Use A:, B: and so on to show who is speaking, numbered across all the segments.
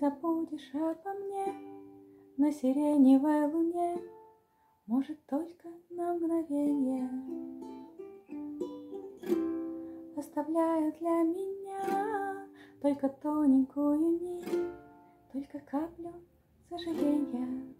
A: Забудешь обо мне на сиреневой луне, Может, только на мгновение, Оставляя для меня только тоненькую нить, Только каплю сожаления.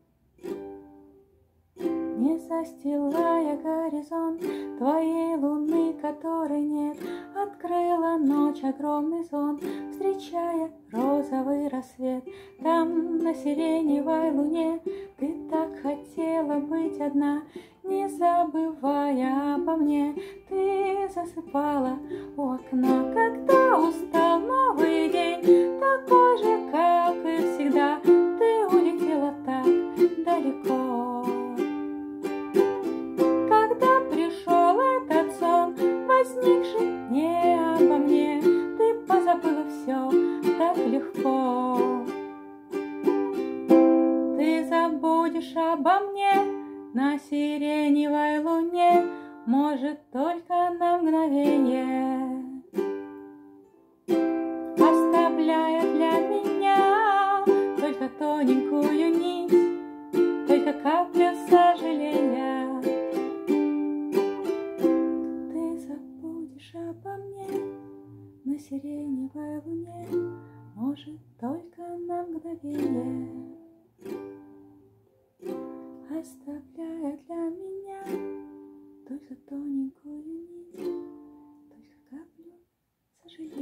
A: Не застилая горизонт Твоей луны, которой нет, Открыла ночь огромный зонт, Встречая розовый рассвет. Там, на сиреневой луне, Ты так хотела быть одна, Не забывая обо мне. Ты засыпала у окна, Когда устал забудешь обо мне на сиреневой луне, Может, только на мгновение. Оставляя для меня только тоненькую нить, Только капля сожаления. обо мне на сиреневой луне, Может, только на мгновение, Оставляя для меня только тоненькую нить, Только каплю сожаления.